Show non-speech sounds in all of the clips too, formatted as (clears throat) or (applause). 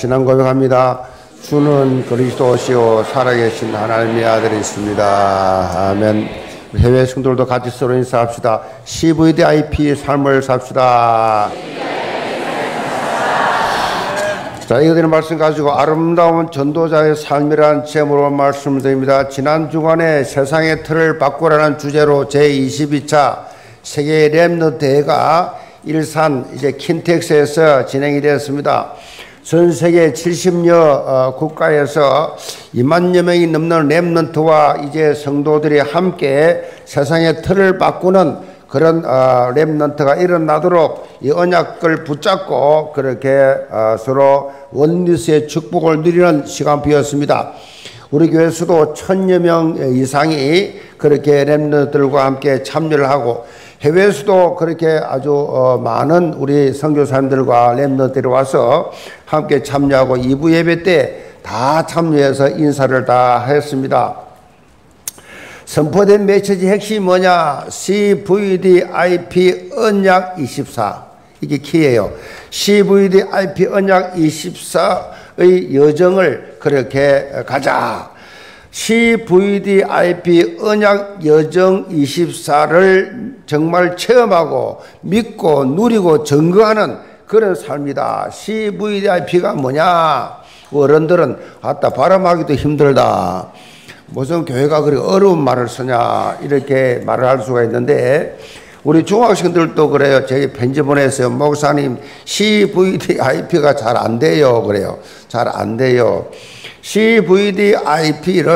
신앙 고백합니다. 주는 그리스도시요 살아계신 하나님의 아들이십니다. 아멘. 해외 성도들도 같이 서로 인사합시다. CVDIP 삶을 삽시다. 자, 이거 되는 말씀 가지고 아름다운 전도자의 삶이라는 제목으로 말씀드립니다. 지난 주간에 세상의 틀을 바꾸라는 주제로 제22차 세계 랩너 대회가 일산 이제 킨텍스에서 진행이 되었습니다. 전 세계 70여 어, 국가에서 2만여 명이 넘는 랩런트와 이제 성도들이 함께 세상의 틀을 바꾸는 그런 어, 랩런트가 일어나도록 이 언약을 붙잡고 그렇게 어, 서로 원리스의 축복을 누리는 시간표였습니다. 우리 교회 수도 천여 명 이상이 그렇게 랩런트들과 함께 참여를 하고 해외에서도 그렇게 아주 어, 많은 우리 선교사님들과 랩런트들이 와서 함께 참여하고 2부 예배 때 다 참여해서 인사를 다 했습니다. 선포된 메시지 핵심이 뭐냐? CVDIP 언약 24. 이게 키예요. CVDIP 언약 24의 여정을 그렇게 가자. CVDIP 언약 여정 24를 정말 체험하고 믿고 누리고 증거하는 그런 삶이다. CVDIP가 뭐냐? 어른들은 아따 발음하기도 힘들다. 무슨 교회가 그렇게 어려운 말을 쓰냐 이렇게 말을 할 수가 있는데 우리 중학생들도 그래요. 제게 편지 보냈어요. 목사님 CVDIP가 잘 안 돼요. 그래요. 잘 안 돼요. CVDIP를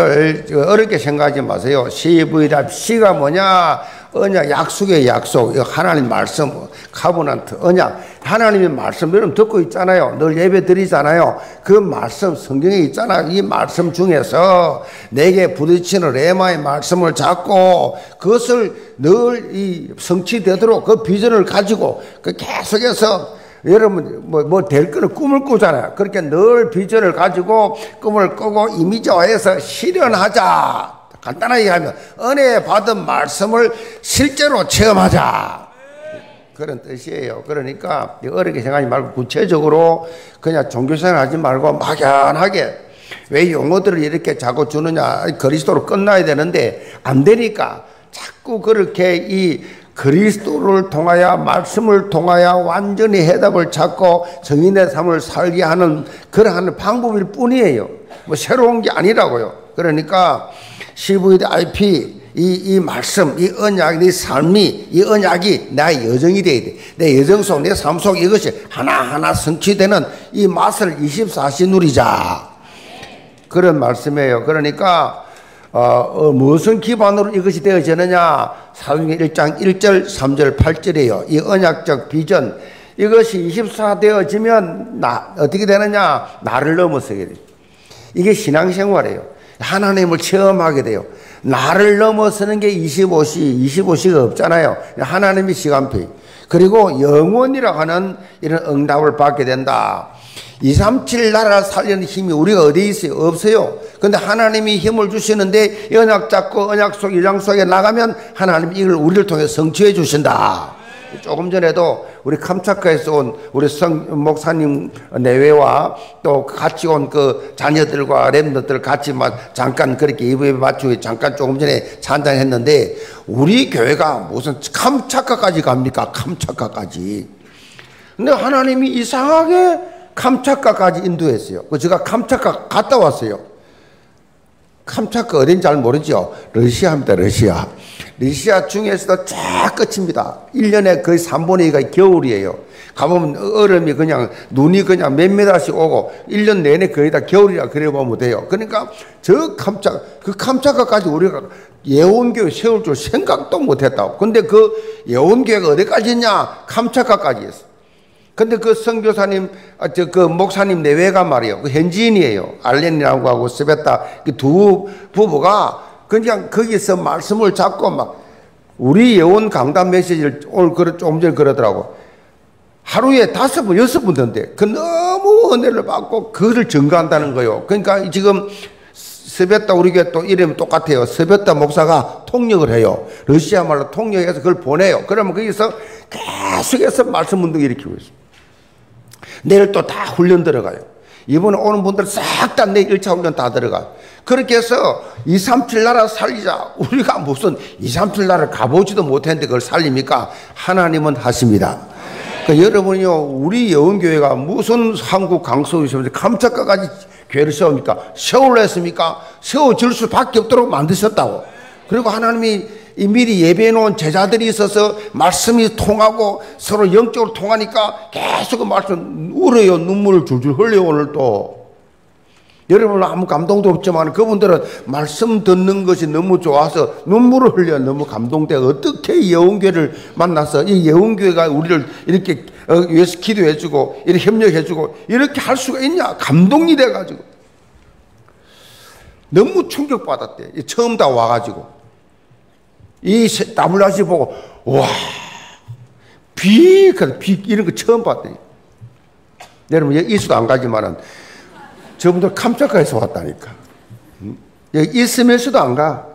어렵게 생각하지 마세요. CVDIP가 뭐냐? 언약, 약속의 약속, 하나님 말씀, 카보난트, 언약, 하나님의 말씀, 여러분 듣고 있잖아요. 늘 예배 드리잖아요. 그 말씀, 성경에 있잖아요. 이 말씀 중에서 내게 부딪히는 레마의 말씀을 잡고 그것을 늘 이 성취되도록 그 비전을 가지고 그 계속해서 여러분 뭐될 거는 꿈을 꾸잖아요. 그렇게 늘 비전을 가지고 꿈을 꾸고 이미지화해서 실현하자. 간단하게 하면 은혜 받은 말씀을 실제로 체험하자. 그런 뜻이에요. 그러니까 어렵게 생각하지 말고 구체적으로 그냥 종교생활 하지 말고 막연하게 왜 용어들을 이렇게 자꾸 주느냐. 그리스도로 끝나야 되는데 안 되니까 자꾸 그렇게 이 그리스도를 통하여 말씀을 통하여 완전히 해답을 찾고 정인의 삶을 살게 하는 그러한 방법일 뿐이에요. 뭐 새로운 게 아니라고요. 그러니까 CVIP 이, 이 말씀, 이 언약, 이 삶이, 이 언약이 나의 여정이 돼야 돼. 내 여정 속, 내 삶 속 이것이 하나하나 성취되는 이 맛을 24시 누리자. 그런 말씀이에요. 그러니까, 어, 어, 무슨 기반으로 이것이 되어지느냐? 사도행 1장 1절, 3절, 8절이에요. 이 언약적 비전. 이것이 24 되어지면 나, 어떻게 되느냐? 나를 넘어서게 돼. 이게 신앙생활이에요. 하나님을 체험하게 돼요. 나를 넘어서는 게 25시, 25시가 없잖아요. 하나님이 시간표. 그리고 영원이라고 하는 이런 응답을 받게 된다. 237 나라 살리는 힘이 우리가 어디에 있어요? 없어요. 근데 하나님이 힘을 주시는데 언약 잡고 언약 속, 이장 속에 나가면 하나님 이걸 우리를 통해 성취해 주신다. 조금 전에도 우리 캄차카에서 온 우리 성 목사님 내외와 또 같이 온 그 자녀들과 랩너들 같이 막 잠깐 그렇게 이브에 맞추고 잠깐 조금 전에 찬양했는데 우리 교회가 무슨 캄차카까지 갑니까? 캄차카까지. 근데 하나님이 이상하게 캄차카까지 인도했어요. 그 제가 캄차카 갔다 왔어요. 캄차카 어딘지 잘 모르죠? 러시아입니다, 러시아. 러시아 중에서도 쫙 끝입니다. 1년에 거의 3분의 2가 겨울이에요. 가보면 얼음이 그냥 눈이 그냥 몇 메달씩 오고 1년 내내 거의 다 겨울이라 그래 보면 돼요. 그러니까 저 캄차카, 그 캄차카까지 우리가 예원교회 세울 줄 생각도 못 했다고. 근데 그 예원교회가 어디까지 있냐? 캄차카까지 있어. 근데 그 선교사님, 아, 저, 그 목사님 내외가 말이에요. 그 현지인이에요. 알렌이라고 하고 스베타. 그 두 부부가 그냥 거기서 말씀을 잡고 막 우리 예원 강단 메시지를 오늘 조금 전에 그러더라고. 하루에 다섯 번, 여섯 번 던데. 그 너무 은혜를 받고 그것을 증거한다는 거예요. 그러니까 지금 스베타 우리 교회 또 이름이 똑같아요. 스베타 목사가 통역을 해요. 러시아 말로 통역해서 그걸 보내요. 그러면 거기서 계속해서 말씀 운동 일으키고 있어요. 내일 또 다 훈련 들어가요. 이번에 오는 분들 싹 다내 1차 훈련 다 들어가. 그렇게 해서 2, 3, 7 나라 살리자. 우리가 무슨 2, 3, 7 나라 가보지도 못했는데 그걸 살립니까? 하나님은 하십니다. 그러니까 여러분이요, 우리 여운교회가 무슨 한국 강서구시면서 깜짝까지 교회를 세웁니까? 세울래 했습니까? 세워질 수밖에 없도록 만드셨다고. 그리고 하나님이 이 미리 예배해 놓은 제자들이 있어서 말씀이 통하고 서로 영적으로 통하니까 계속 그 말씀 울어요. 눈물을 줄줄 흘려요, 오늘 또. 여러분 아무 감동도 없지만 그분들은 말씀 듣는 것이 너무 좋아서 눈물을 흘려 너무 감동돼. 어떻게 예언교회를 만나서 이 예언교회가 우리를 이렇게 어, 위해서 기도해주고 이렇게 협력해주고 이렇게 할 수가 있냐? 감동이 돼가지고. 너무 충격받았대. 처음 다 와가지고 이 WRC 보고 와 비, 비 이런 거 처음 봤더니 여러분 이수도 안 가지만은 저분들 깜짝해서 왔다니까. 여기 있으면서도 안 가.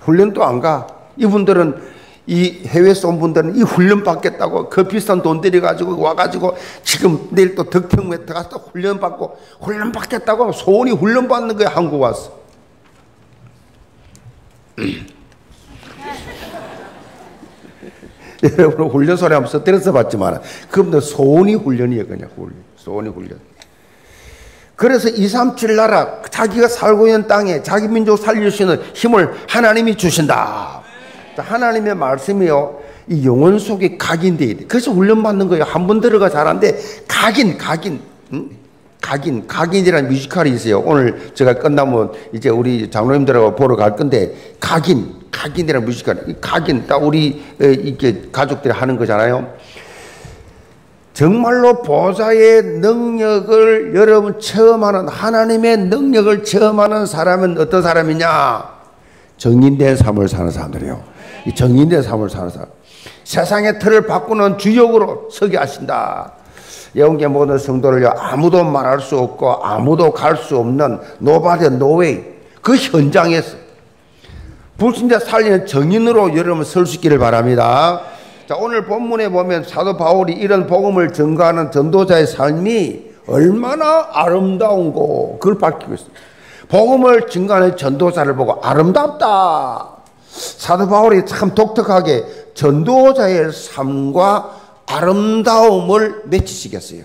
훈련도 안 가. 이분들은 이 해외에서 온 분들은 이 훈련 받겠다고 그 비싼 돈 들여가지고 와가지고 지금 내일 또 덕평메트 가서 훈련 받고 훈련 받겠다고 소원이 훈련 받는 거야 한국 와서. (clears throat) 여러분 훈련 소리 한번 스트레스 받지만 그분들 소원이 그냥 훈련. 소원이 훈련. 그래서 237 나라 자기가 살고 있는 땅에 자기 민족 살릴 수 있는 힘을 하나님이 주신다. 하나님의 말씀이요. 이 영혼 속에 각인돼 돼. 그래서 훈련받는 거예요. 한 번 들어가 잘하는데 각인, 각인. 응? 각인, 각인이라는 뮤지컬이 있어요. 오늘 제가 끝나면 이제 우리 장로님들하고 보러 갈 건데 각인, 각인이라는 뮤지컬. 각인, 딱 우리 이렇게 가족들이 하는 거잖아요. 정말로 보좌의 능력을 여러분 체험하는 하나님의 능력을 체험하는 사람은 어떤 사람이냐? 증인된 삶을 사는 사람들이요. 이 증인된 삶을 사는 사람. 세상의 틀을 바꾸는 주역으로 서게 하신다. 영계 모든 성도를요 아무도 말할 수 없고 아무도 갈 수 없는 nobody no way 그 현장에서 불신자 살리는 정인으로 여러분 설 수 있기를 바랍니다. 자, 오늘 본문에 보면 사도 바울이 이런 복음을 전가하는 전도자의 삶이 얼마나 아름다운고 그걸 밝히고 있습니다. 복음을 증가하는 전도자를 보고 아름답다. 사도 바울이 참 독특하게 전도자의 삶과 아름다움을 맺히시겠어요.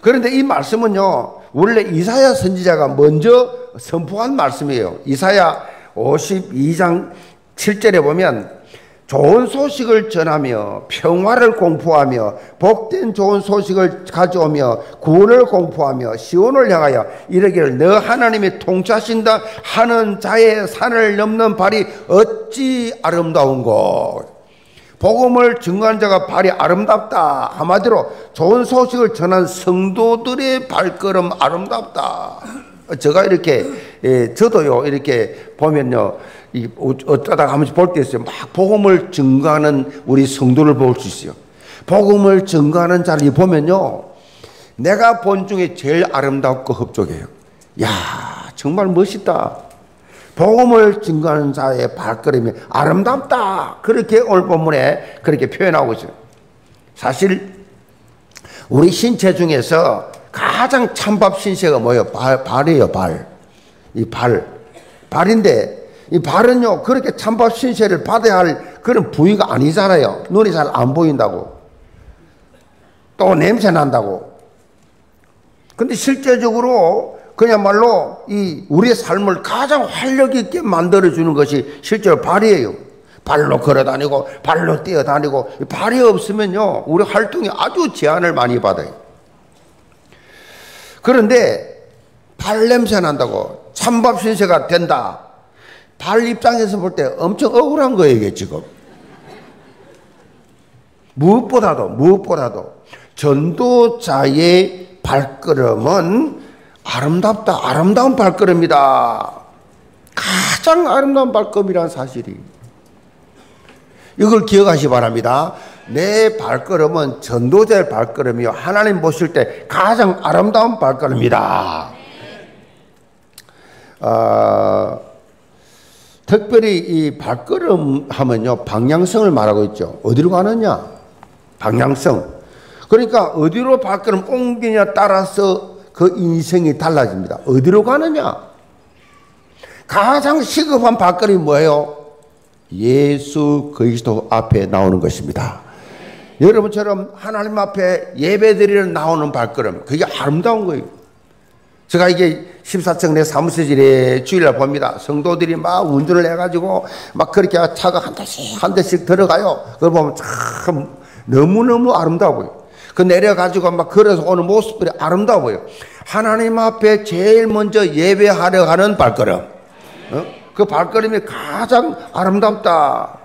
그런데 이 말씀은요, 원래 이사야 선지자가 먼저 선포한 말씀이에요. 이사야 52장 7절에 보면 좋은 소식을 전하며 평화를 공포하며 복된 좋은 소식을 가져오며 구원을 공포하며 시온을 향하여 이르기를 너 하나님이 통치하신다 하는 자의 산을 넘는 발이 어찌 아름다운고 복음을 증거한 자가 발이 아름답다 한마디로 좋은 소식을 전한 성도들의 발걸음 아름답다 제가 이렇게 예, 저도요 이렇게 보면요 이 어쩌다가 한 번씩 볼 때 있어요. 막 복음을 증거하는 우리 성도를 볼 수 있어요. 복음을 증거하는 자를 보면요. 내가 본 중에 제일 아름답고 흡족해요. 야, 정말 멋있다. 복음을 증거하는 자의 발걸음이 아름답다. 그렇게 오늘 본문에 그렇게 표현하고 있어요. 사실 우리 신체 중에서 가장 찬밥 신체가 뭐예요? 발, 발이에요, 발. 이 발. 발인데 이 발은요, 그렇게 찬밥 신세를 받아야 할 그런 부위가 아니잖아요. 눈이 잘 안 보인다고. 또 냄새 난다고. 근데 실제적으로 그야말로 이 우리의 삶을 가장 활력 있게 만들어 주는 것이 실제로 발이에요. 발로 걸어 다니고, 발로 뛰어 다니고, 발이 없으면요, 우리 활동이 아주 제한을 많이 받아요. 그런데 발 냄새 난다고 찬밥 신세가 된다. 발 입장에서 볼 때 엄청 억울한 거예요, 지금. 무엇보다도, 무엇보다도 전도자의 발걸음은 아름답다. 아름다운 발걸음이다. 가장 아름다운 발걸음이라는 사실이. 이걸 기억하시 바랍니다. 내 발걸음은 전도자의 발걸음이요. 하나님 보실 때 가장 아름다운 발걸음이다. 어, 특별히 이 발걸음 하면요, 방향성을 말하고 있죠. 어디로 가느냐? 방향성. 그러니까 어디로 발걸음 옮기냐 따라서 그 인생이 달라집니다. 어디로 가느냐? 가장 시급한 발걸음이 뭐예요? 예수 그리스도 앞에 나오는 것입니다. 여러분처럼 하나님 앞에 예배드리는 나오는 발걸음, 그게 아름다운 거예요. 제가 이게 14층 내 사무실에 주일날 봅니다. 성도들이 막 운전을 해가지고 막 그렇게 차가 한 대씩 한 대씩 들어가요. 그걸 보면 참 너무너무 아름다워 보여요. 그 내려가지고 막 걸어서 오는 모습들이 아름다워 보여요. 하나님 앞에 제일 먼저 예배하려 하는 발걸음. 어? 그 발걸음이 가장 아름답다.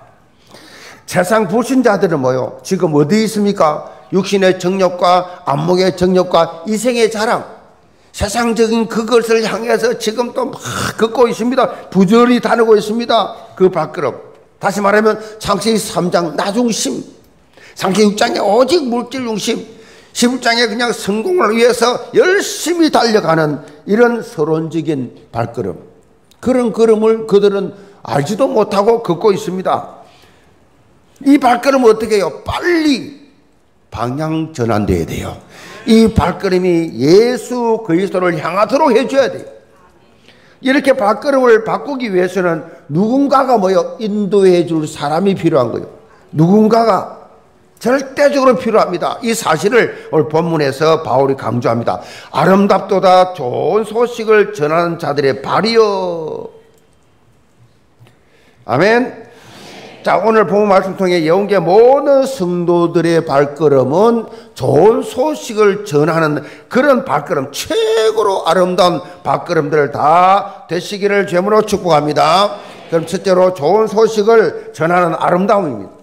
세상 불신자들은 뭐요? 지금 어디 있습니까? 육신의 정력과 안목의 정력과 이생의 자랑. 세상적인 그것을 향해서 지금 또막 걷고 있습니다. 부절히 다니고 있습니다. 그 발걸음. 다시 말하면 창세기 3장 나중심. 창세기 6장에 오직 물질 중심. 11장에 그냥 성공을 위해서 열심히 달려가는 이런 서론적인 발걸음. 그런 걸음을 그들은 알지도 못하고 걷고 있습니다. 이 발걸음을 어떻게 해요? 빨리 방향 전환돼야 돼요. 이 발걸음이 예수 그리스도를 향하도록 해줘야 돼요. 이렇게 발걸음을 바꾸기 위해서는 누군가가 뭐요? 인도해 줄 사람이 필요한 거예요. 누군가가 절대적으로 필요합니다. 이 사실을 오늘 본문에서 바울이 강조합니다. 아름답도다 좋은 소식을 전하는 자들의 발이여. 아멘. 자, 오늘 본문 말씀 통해 예언계 모든 성도들의 발걸음은 좋은 소식을 전하는 그런 발걸음, 최고로 아름다운 발걸음들을 다 되시기를 죄물로 축복합니다. 그럼 첫째로 좋은 소식을 전하는 아름다움입니다.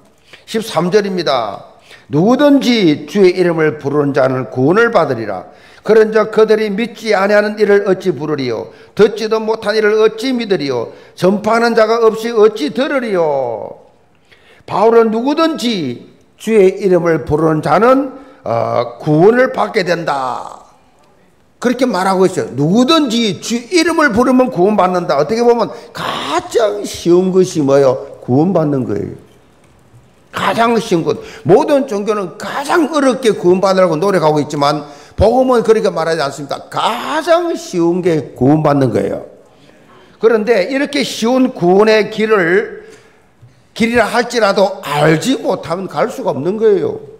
13절입니다. 누구든지 주의 이름을 부르는 자는 구원을 받으리라. 그런즉 그들이 믿지 아니하는 일을 어찌 부르리요 듣지도 못한 일을 어찌 믿으리요 전파하는 자가 없이 어찌 들으리요 바울은 누구든지 주의 이름을 부르는 자는 어, 구원을 받게 된다. 그렇게 말하고 있어요. 누구든지 주 이름을 부르면 구원받는다. 어떻게 보면 가장 쉬운 것이 뭐요? 구원받는 거예요. 가장 쉬운 것. 모든 종교는 가장 어렵게 구원받으라고 노력하고 있지만 복음은 그렇게 말하지 않습니다. 가장 쉬운 게 구원받는 거예요. 그런데 이렇게 쉬운 구원의 길을 길이라 할지라도 알지 못하면 갈 수가 없는 거예요.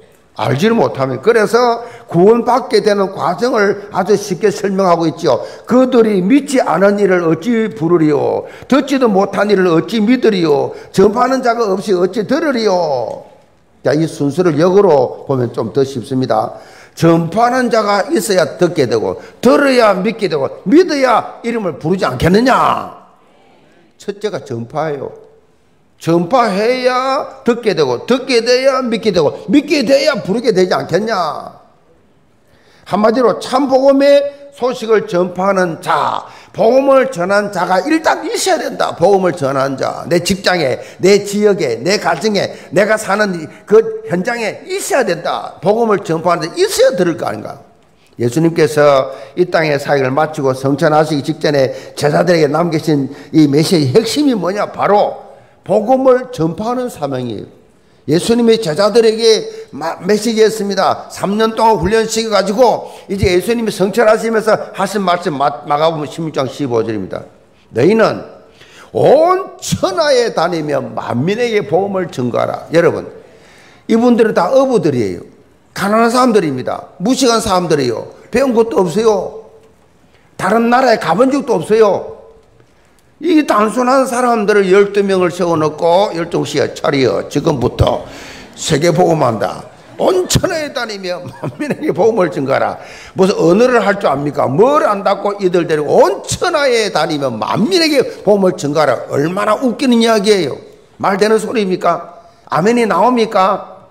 알지를 못하면. 그래서 구원받게 되는 과정을 아주 쉽게 설명하고 있죠. 그들이 믿지 않은 일을 어찌 부르리요? 듣지도 못한 일을 어찌 믿으리요? 전파하는 자가 없이 어찌 들으리요? 자, 이 순서를 역으로 보면 좀 더 쉽습니다. 전파하는 자가 있어야 듣게 되고, 들어야 믿게 되고, 믿어야 이름을 부르지 않겠느냐? 첫째가 전파예요. 전파해야 듣게 되고 듣게 돼야 믿게 되고 믿게 돼야 부르게 되지 않겠냐. 한마디로 참 복음의 소식을 전파하는 자, 복음을 전한 자가 일단 있어야 된다. 복음을 전한 자, 내 직장에, 내 지역에, 내 가정에, 내가 사는 그 현장에 있어야 된다. 복음을 전파하는 자 있어야 들을 거 아닌가. 예수님께서 이 땅의 사역을 마치고 성천하시기 직전에 제자들에게 남기신 이 메시지의 핵심이 뭐냐? 바로 복음을 전파하는 사명이에요. 예수님의 제자들에게 메시지했습니다. 3년 동안 훈련시켜 가지고 이제 예수님이 성찰하시면서 하신 말씀 마가복음 16장 15절입니다. 너희는 온 천하에 다니며 만민에게 복음을 전가하라. 여러분, 이분들은 다 어부들이에요. 가난한 사람들입니다. 무식한 사람들이에요. 배운 것도 없어요. 다른 나라에 가본 적도 없어요. 이 단순한 사람들을 12명을 세워놓고 12시에 차리어 지금부터 세계 복음한다. 온천에 다니며 만민에게 복음을 증가하라. 무슨 언어를 할 줄 압니까? 뭘 안다고 이들 데리고 온천하에 다니며 만민에게 복음을 증가하라. 얼마나 웃기는 이야기예요. 말 되는 소리입니까? 아멘이 나옵니까?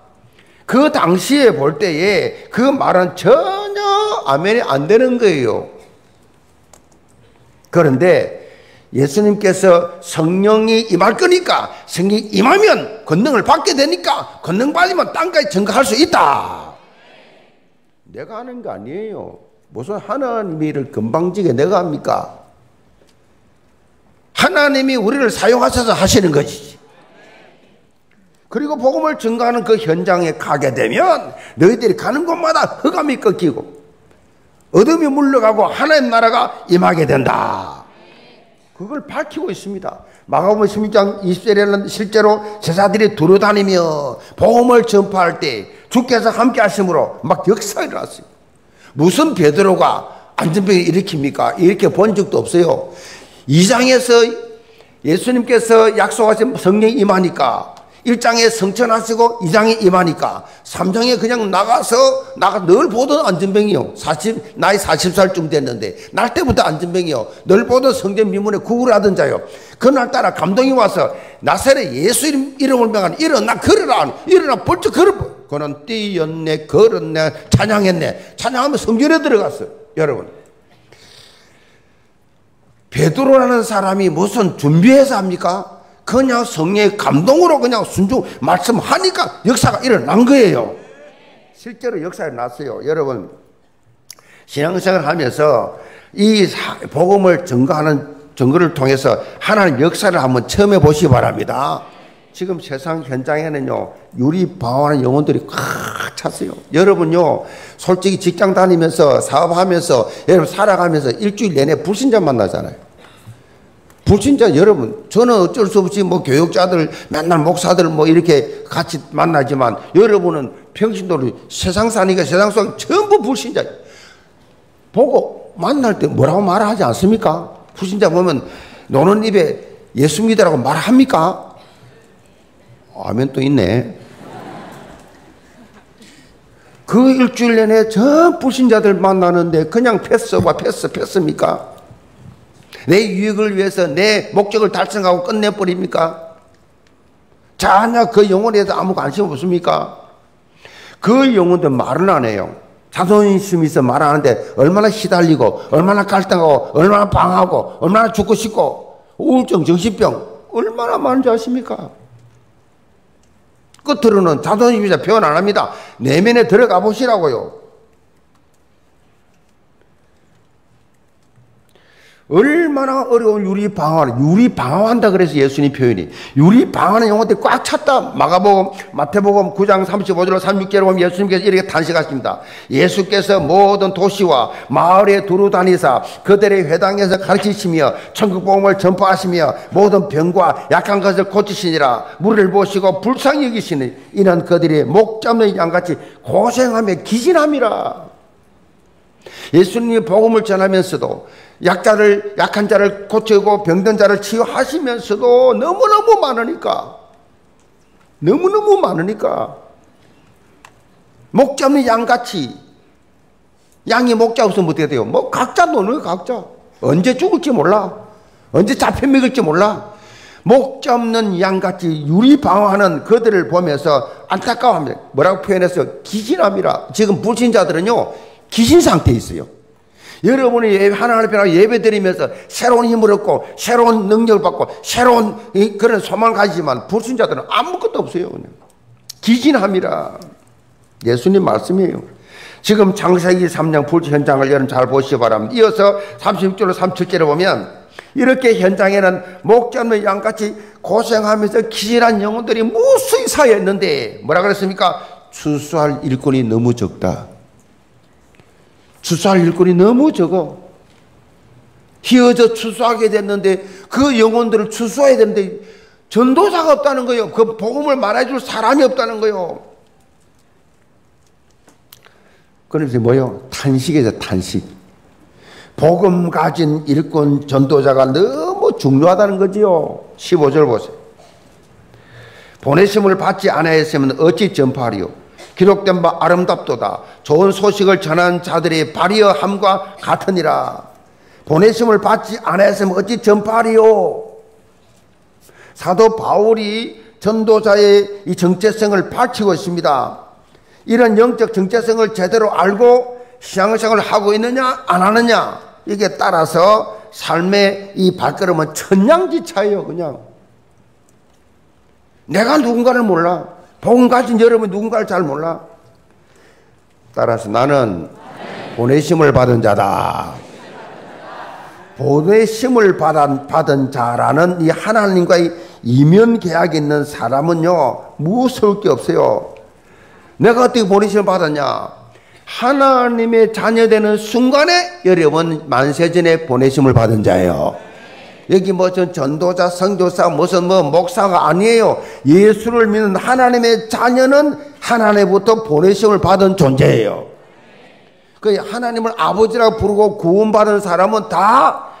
그 당시에 볼 때에 그 말은 전혀 아멘이 안 되는 거예요. 그런데 예수님께서 성령이 임할 거니까 성령이 임하면 권능을 받게 되니까 권능 받으면 땅까지 증가할 수 있다. 내가 하는 거 아니에요. 무슨 하나님이 를 금방지게 내가 합니까? 하나님이 우리를 사용하셔서 하시는 거지. 그리고 복음을 증가하는 그 현장에 가게 되면 너희들이 가는 곳마다 흑암이 꺾이고 어둠이 물러가고 하나님 나라가 임하게 된다. 그걸 밝히고 있습니다. 마가복음 16장 20절에는 실제로 제자들이 두루다니며 복음을 전파할 때 주께서 함께 하심으로 막 역사가 일어났어요. 무슨 베드로가 안전병을 일으킵니까? 이렇게 본 적도 없어요. 2장에서 예수님께서 약속하신 성령이 임하니까 1장에 성천하시고 2장에 임하니까 3장에 그냥 나가서 나가 늘 보던 안전병이요. 40 나이 40살쯤 됐는데 날 때부터 안전병이요. 늘 보던 성전 미문에 구걸하던 자요. 그날따라 감동이 와서 나사렛 예수 이름을 명한 일어나 걸어라 일어나 벌쩍 걸어 그는 뛰었네 걸었네 찬양했네 찬양하면 성전에 들어갔어요. 여러분 베드로라는 사람이 무슨 준비해서 합니까? 그냥 성령의 감동으로 그냥 순종 말씀하니까 역사가 일어난 거예요. 실제로 역사가 났어요. 여러분, 신앙생활 하면서 이 복음을 증거하는 증거를 통해서 하나님 역사를 한번 체험해 보시기 바랍니다. 지금 세상 현장에는요, 유리 방어하는 영혼들이 꽉 찼어요. 여러분요, 솔직히 직장 다니면서 사업하면서 여러분 살아가면서 일주일 내내 불신자 만나잖아요. 불신자 여러분, 저는 어쩔 수 없이 뭐 교육자들, 맨날 목사들 뭐 이렇게 같이 만나지만 여러분은 평신도를 세상 사니까 세상 속 전부 불신자. 보고 만날 때 뭐라고 말하지 않습니까? 불신자 보면 노는 입에 예수 믿으라고 말합니까? 아멘 또 있네. 그 일주일 내내 전 불신자들 만나는데 그냥 패스와 패스 패스입니까? 내 유익을 위해서 내 목적을 달성하고 끝내버립니까? 전혀 그 영혼에 대해서 아무 관심 없습니까? 그 영혼들 말은 안 해요. 자존심이 있어 말하는데 얼마나 시달리고, 얼마나 갈등하고, 얼마나 방하고, 얼마나 죽고 싶고, 우울증, 정신병, 얼마나 많은지 아십니까? 끝으로는 자존심이 표현 안 합니다. 내면에 들어가 보시라고요. 얼마나 어려운 유리 방어, 유리 방어한다 그래서 예수님 표현이. 유리 방어하는 영혼들이 꽉 찼다. 마가복음, 마태복음 9장 35절 36절에 보면 예수님께서 이렇게 단식하십니다. 예수께서 모든 도시와 마을에 두루 다니사 그들의 회당에서 가르치시며 천국 복음을 전파하시며 모든 병과 약한 것을 고치시니라. 물을 보시고 불쌍히 여기시니 이는 그들이 목 잡는 양같이 고생하며 기진함이라. 예수님이 복음을 전하면서도 약자를 약한 자를 고치고 병든 자를 치유하시면서도 너무너무 많으니까. 너무너무 많으니까. 목 잡는 양같이. 양이 목 잡으면 어떻게 돼요? 뭐 각자 노는 각자. 언제 죽을지 몰라. 언제 잡혀 먹을지 몰라. 목 잡는 양같이 유리 방어하는 그들을 보면서 안타까워합니다. 뭐라고 표현했어요? 기진함이라. 지금 불신자들은요 기신 상태에 있어요 여러분이 하나님 앞에 예배 드리면서 새로운 힘을 얻고 새로운 능력을 받고 새로운 그런 소망을 가지지만 불순자들은 아무것도 없어요. 그냥. 기진함이라. 예수님 말씀이에요. 지금 장세기 3년 불지 현장을 여러분 잘 보시기 바랍니다. 이어서 36절로 37절에 보면 이렇게 현장에는 목 잡는 양같이 고생하면서 기진한 영혼들이 무수히 사였는데 뭐라 그랬습니까? 추수할 일꾼이 너무 적다. 추수할 일꾼이 너무 적어. 휘어져 추수하게 됐는데 그 영혼들을 추수해야 되는데 전도사가 없다는 거예요. 그 복음을 말해줄 사람이 없다는 거예요. 그러면서 뭐요? 탄식이죠, 탄식. 복음 가진 일꾼 전도자가 너무 중요하다는 거지요. 15절 보세요. 보내심을 받지 않아야으면 어찌 전파하리요? 기록된 바 아름답도다. 좋은 소식을 전한 자들의 발이여 함과 같으니라. 보내심을 받지 않았으면 어찌 전파하리요? 사도 바울이 전도자의 이 정체성을 밝히고 있습니다. 이런 영적 정체성을 제대로 알고 신앙생활을 하고 있느냐 안 하느냐 이게 따라서 삶의 이 발걸음은 천냥지차예요 그냥 내가 누군가를 몰라 복음 가진 여러분 누군가를 잘 몰라. 따라서 나는 보내심을 받은 자다. 보내심을 받은, 받은 자라는 이 하나님과의 이면 계약이 있는 사람은요, 무서울 게 없어요. 내가 어떻게 보내심을 받았냐? 하나님의 자녀되는 순간에 여러분 만세전에 보내심을 받은 자예요. 여기 무슨 전도자, 성교사, 무슨 뭐 목사가 아니에요. 예수를 믿는 하나님의 자녀는 하나님부터 보내심을 받은 존재예요. 그 하나님을 아버지라고 부르고 구원받은 사람은 다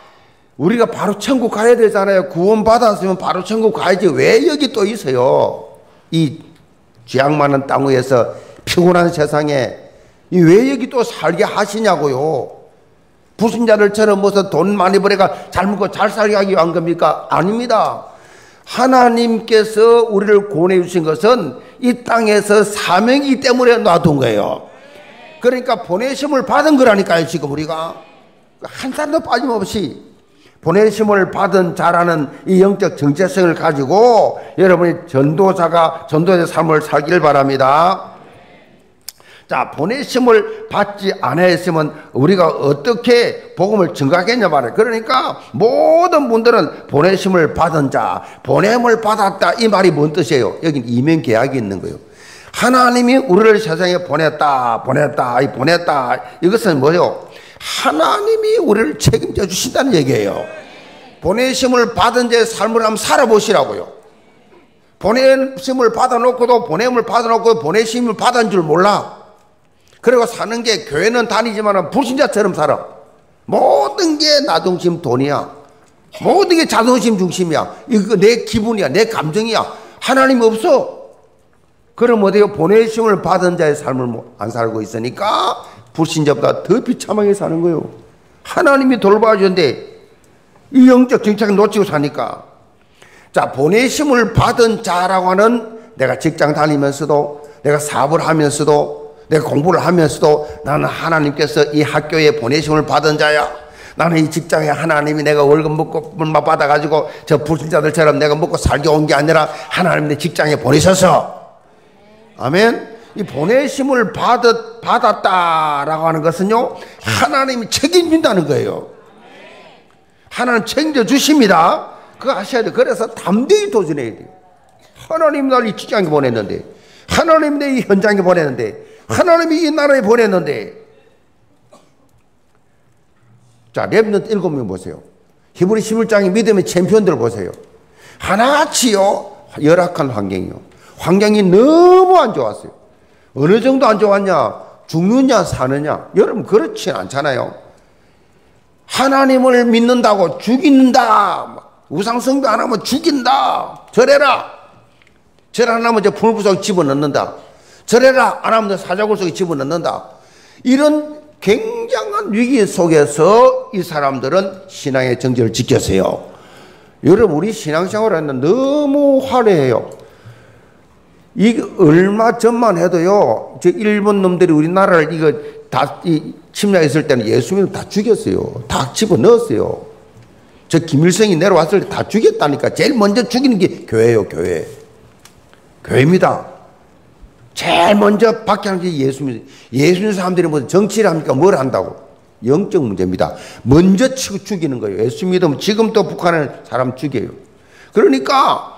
우리가 바로 천국 가야 되잖아요. 구원받았으면 바로 천국 가야지. 왜 여기 또 있어요? 이 죄악 많은 땅 위에서 피곤한 세상에 왜 여기 또 살게 하시냐고요. 부신자들처럼 무슨 돈 많이 벌어가 잘 먹고 잘 살게 하기 위한 겁니까? 아닙니다. 하나님께서 우리를 구원해 주신 것은 이 땅에서 사명이 때문에 놔둔 거예요. 그러니까 보내심을 받은 거라니까요, 지금 우리가. 한 사람도 빠짐없이 보내심을 받은 자라는 이 영적 정체성을 가지고 여러분이 전도자가 전도의 삶을 살기를 바랍니다. 자, 보내심을 받지 않았으면 우리가 어떻게 복음을 증가하겠냐 말이에요. 그러니까 모든 분들은 보내심을 받은 자, 보냄을 받았다. 이 말이 뭔 뜻이에요? 여기 이면 계약이 있는 거예요. 하나님이 우리를 세상에 보냈다, 보냈다, 이 보냈다. 이것은 뭐요? 하나님이 우리를 책임져 주신다는 얘기예요. 보내심을 받은 자의 삶을 한번 살아보시라고요. 보내심을 받아놓고도 보냄을 받아놓고 보내심을 받은 줄 몰라. 그리고 사는 게 교회는 다니지만 불신자처럼 살아. 모든 게 나 중심 돈이야. 모든 게 자존심 중심이야. 이거 내 기분이야. 내 감정이야. 하나님 없어. 그럼 어디요? 보내심을 받은 자의 삶을 뭐안 살고 있으니까 불신자보다 더 비참하게 사는 거예요. 하나님이 돌봐주는데 이 영적 정착을 놓치고 사니까. 자, 보내심을 받은 자라고 하는 내가 직장 다니면서도 내가 사업을 하면서도 내가 공부를 하면서도 나는 하나님께서 이 학교에 보내심을 받은 자야. 나는 이 직장에 하나님이 내가 월급 먹고 물만 받아가지고 저 불신자들처럼 내가 먹고 살게 온 게 아니라 하나님 내 직장에 보내셔서 아멘. 이 보내심을 받았, 받았다라고 하는 것은요, 하나님이 책임진다는 거예요. 하나님 책임져 주십니다. 그거 아셔야 돼. 그래서 담대히 도전해야 돼. 하나님 날 이 직장에 보냈는데, 하나님 내 이 현장에 보냈는데, 하나님이 이 나라에 보냈는데 자 Remnant 일곱 명 보세요. 히브리 11장의 믿음의 챔피언들 보세요. 하나같이요 열악한 환경이요. 환경이 너무 안 좋았어요. 어느 정도 안 좋았냐? 죽느냐 사느냐? 여러분 그렇지 않잖아요. 하나님을 믿는다고 죽인다. 우상성도 안 하면 죽인다. 절해라. 절안 하면 저 불구석 집어넣는다. 절해라 안 하면 사자굴 속에 집어넣는다. 이런 굉장한 위기 속에서 이 사람들은 신앙의 정지를 지켰어요. 여러분 우리 신앙생활 하는 너무 화려해요. 이 얼마 전만 해도요. 저 일본 놈들이 우리나라를 이거 다 침략했을 때는 예수님 다 죽였어요. 다 집어 넣었어요. 저 김일성이 내려왔을 때 다 죽였다니까. 제일 먼저 죽이는 게 교회예요, 교회. 교회입니다. 제일 먼저 박해하는 게 예수님. 예수님 사람들이 무슨 정치를 합니까? 뭘 한다고? 영적 문제입니다. 먼저 치고 죽이는 거예요. 예수 믿으면 지금 또 북한을 사람 죽여요. 그러니까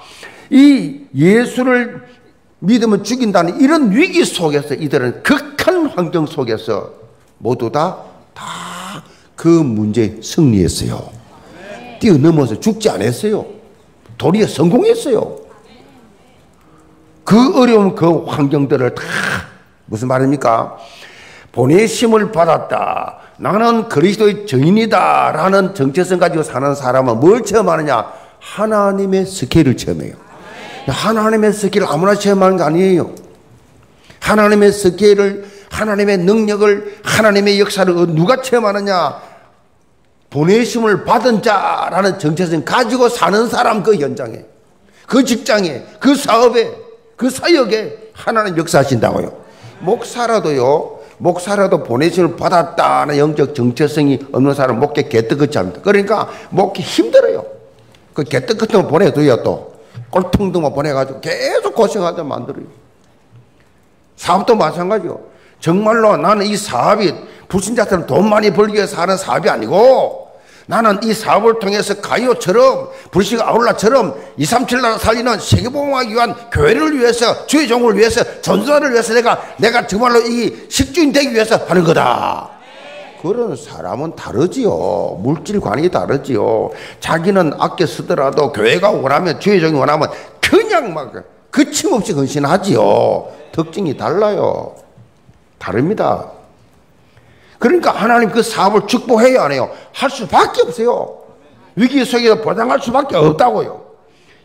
이 예수를 믿으면 죽인다는 이런 위기 속에서 이들은 극한 환경 속에서 모두 다, 다 그 문제에 승리했어요. 뛰어넘어서 죽지 않았어요. 도리어 성공했어요. 그 어려운 그 환경들을 다 무슨 말입니까? 보내심을 받았다. 나는 그리스도의 증인이다. 라는 정체성 가지고 사는 사람은 뭘 체험하느냐? 하나님의 스케일을 체험해요. 하나님의 스케일을 아무나 체험하는 게 아니에요. 하나님의 스케일을, 하나님의 능력을, 하나님의 역사를 누가 체험하느냐? 보내심을 받은 자라는 정체성 가지고 사는 사람 그 현장에, 그 직장에, 그 사업에, 그 사역에 하나님 역사하신다고요. 목사라도요, 목사라도 보내심을 받았다는 영적 정체성이 없는 사람 목회 개떡같이 합니다. 그러니까 목회 힘들어요. 그 개떡 같은 거 보내도요, 또. 꼴통도만 보내가지고 계속 고생하다 만들어요. 사업도 마찬가지요. 정말로 나는 이 사업이 불신자처럼 돈 많이 벌기 위해서 하는 사업이 아니고 나는 이 사업을 통해서 가요처럼 불식 아울라처럼 2, 3, 7 나라 살리는 세계복음하기 위한 교회를 위해서 주의 종을 위해서 전도자를 위해서 내가 내가 정말로 이 식주인 되기 위해서 하는 거다. 그런 사람은 다르지요. 물질관이 다르지요. 자기는 아껴 쓰더라도 교회가 원하면 주의 종이 원하면 그냥 막 그침없이 헌신하지요. 특징이 달라요. 다릅니다. 그러니까 하나님 그 사업을 축복해야 안 해요. 할 수밖에 없어요. 위기 속에서 보장할 수밖에 없다고요.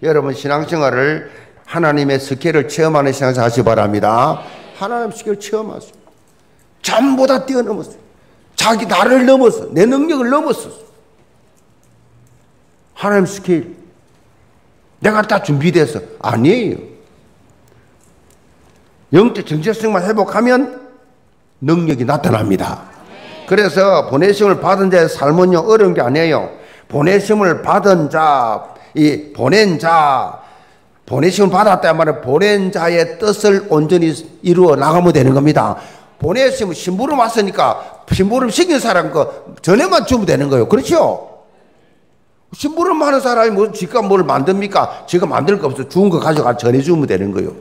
여러분 신앙생활을 하나님의 스케일을 체험하는 신앙생활 하시 바랍니다. 하나님 스케일 체험하세요. 전부 다 뛰어넘었어요. 자기 나를 넘었어. 내 능력을 넘었어. 하나님 스케일. 내가 다 준비돼서. 아니에요. 영적 정체성만 회복하면 능력이 나타납니다. 그래서 보내심을 받은 자의 삶은요, 어려운 게 아니에요. 보내심을 받은 자, 이 보낸 자, 보내심을 받았다 말은 보낸 자의 뜻을 온전히 이루어 나가면 되는 겁니다. 보내심을 심부름 왔으니까 심부름 시킨 사람 거 전에만 주면 되는 거예요. 그렇죠? 심부름 하는 사람이 뭐 지가 뭘 만듭니까? 지가 만들 거 없어. 주운 거 가져가 전해주면 되는 거예요.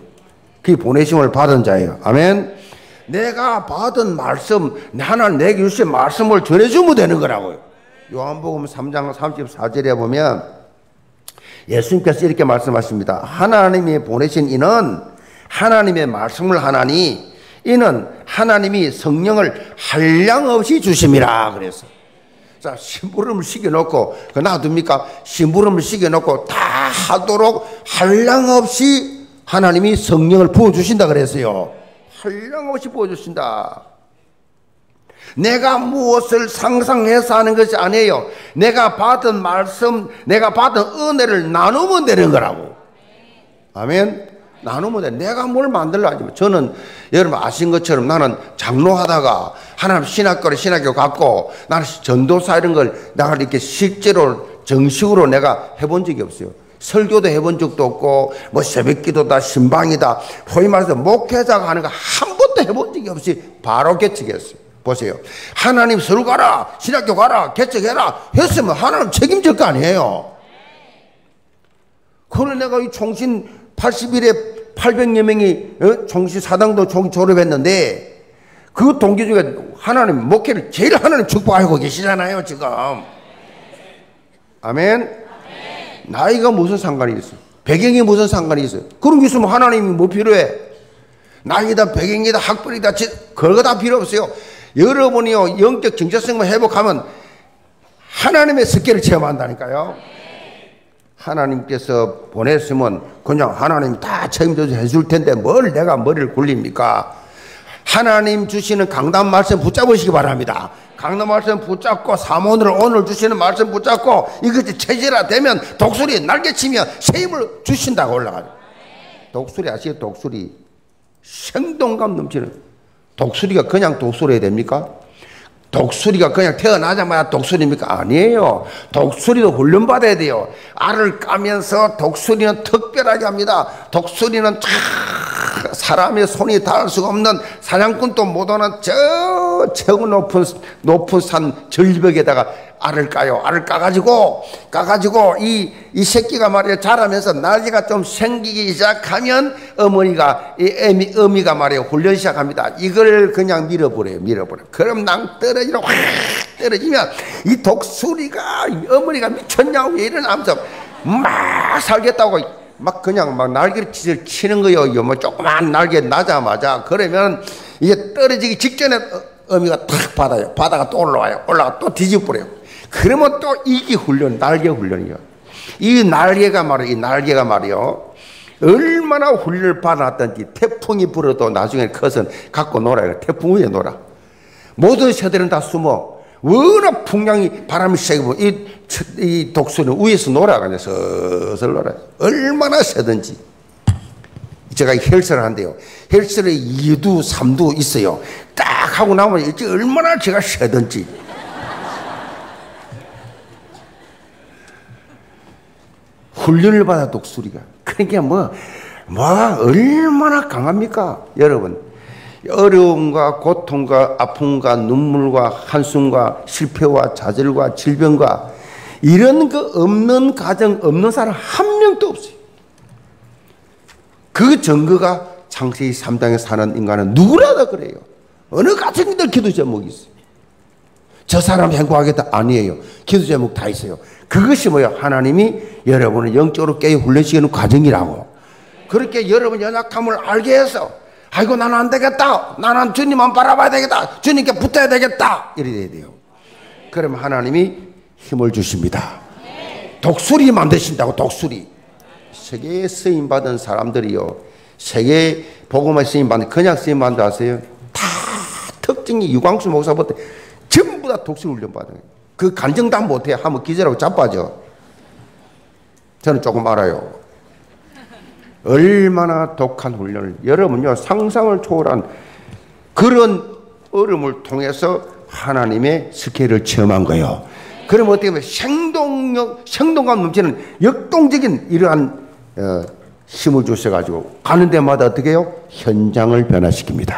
그게 보내심을 받은 자예요. 아멘. 내가 받은 말씀, 하나님 내게 주신 말씀을 전해주면 되는 거라고요. 요한복음 3장 34절에 보면 예수님께서 이렇게 말씀하십니다. 하나님이 보내신 이는 하나님의 말씀을 하나니 이는 하나님이 성령을 한량 없이 주심이라 그래서 자 심부름을 시켜놓고 그 놔둡니까? 심부름을 시켜놓고 다 하도록 한량 없이 하나님이 성령을 부어 주신다 그랬어요. 한량없이 부어주신다. 내가 무엇을 상상해서 하는 것이 아니에요. 내가 받은 말씀, 내가 받은 은혜를 나누면 되는 거라고. 아멘. 나누면 돼. 내가 뭘 만들라 하지 저는 여러분 아신 것처럼 나는 장로하다가 하나님 신학교를 신학교 갔고 나는 전도사 이런 걸 내가 이렇게 실제로 정식으로 내가 해본 적이 없어요. 설교도 해본 적도 없고 뭐 새벽기도다 신방이다 소위 말해서 목회자가 하는 거 한 번도 해본 적이 없이 바로 개척했어요. 보세요. 하나님 서울 가라 신학교 가라 개척해라 했으면 하나님 책임질 거 아니에요. 그걸 내가 이 총신 80일에 800여 명이 어? 총신 사당도 총 졸업했는데 그 동기 중에 하나님 목회를 제일 하나님 축복하고 계시잖아요 지금. 아멘. 나이가 무슨 상관이 있어? 배경이 무슨 상관이 있어? 그런 게 있으면 하나님이 뭐 필요해? 나이다, 배경이다, 학벌이다, 그거 다 필요 없어요. 여러분이요, 영적 정체성만 회복하면 하나님의 스케를 체험한다니까요. 하나님께서 보냈으면 그냥 하나님 다 책임져서 해줄 텐데 뭘 내가 머리를 굴립니까? 하나님 주시는 강단 말씀 붙잡으시기 바랍니다. 강단 말씀 붙잡고 사모으로 오늘 주시는 말씀 붙잡고 이것이 체질화되면 독수리 날개치며 새 힘을 주신다고 올라가죠. 독수리 아시죠? 독수리 생동감 넘치는 독수리가 그냥 독수리 됩니까? 독수리가 그냥 태어나자마자 독수리입니까? 아니에요. 독수리도 훈련받아야 돼요. 알을 까면서 독수리는 특별하게 합니다. 독수리는 참 사람의 손이 닿을 수가 없는 사냥꾼도 못하는 저 최고 높은 높은 산 절벽에다가 알을 까요. 알을 까가지고 까가지고 이 이 새끼가 말이야 자라면서 날개가 좀 생기기 시작하면 어머니가 이 어미 어미가 말이야 훈련 시작합니다. 이걸 그냥 밀어버려요. 밀어버려. 그럼 낭 떨어지러 확 떨어지면 이 독수리가 어머니가 미쳤냐고 이러면서 막 살겠다고 막 그냥 막 날개를 치는 거예요. 뭐 조그만 날개 나자마자 그러면 이게 떨어지기 직전에 어미가 탁 받아요. 바다가 또 올라와요. 올라가 또 뒤집어버려요. 그러면 또 이기 훈련, 날개 훈련이요. 이 날개가 말이요. 이 날개가 말이요. 얼마나 훈련을 받았던지 태풍이 불어도 나중에 커서 갖고 놀아요. 태풍 위에 놀아. 모든 새들은 다 숨어. 워낙 풍량이 바람이 세고 이, 이 독수리는 위에서 놀아가냐 서슬 놀아요. 얼마나 세든지. 제가 헬스를 한대요. 헬스를 2두, 3두 있어요. 딱 하고 나면 이제 얼마나 제가 세든지. 훈련을 받아 독수리가. 그러니까 뭐, 뭐, 얼마나 강합니까? 여러분. 어려움과 고통과 아픔과 눈물과 한숨과 실패와 좌절과 질병과 이런 거 없는 가정 없는 사람 한 명도 없어요. 그 증거가 창세기 3장에 사는 인간은 누구라도 그래요. 어느 가정이든 기도 제목이 있어요. 저 사람 행복하겠다 아니에요. 기도 제목 다 있어요. 그것이 뭐야? 하나님이 여러분을 영적으로 깨어 훈련시키는 과정이라고. 그렇게 여러분 연약함을 알게 해서 아이고 나는 안 되겠다. 나는 주님만 바라봐야 되겠다. 주님께 붙어야 되겠다. 이래야 돼요. 그러면 하나님이 힘을 주십니다. 독수리 만드신다고 독수리. 세계에 쓰임 받은 사람들이요. 세계 복음에 쓰임 받는 그냥 쓰임 받는 아세요? 다 특징이 유광수 목사부터 전부 다 독수리 훈련 받아요. 그 간증 다 못해 하면 기절하고 자빠져. 저는 조금 알아요. 얼마나 독한 훈련을 여러분요 상상을 초월한 그런 어려움을 통해서 하나님의 스케일을 체험한 거예요. 그럼 어떻게 보면 생동력, 생동감 넘치는 역동적인 이러한 어, 힘을 주셔가지고 가는 데마다 어떻게 해요? 현장을 변화시킵니다.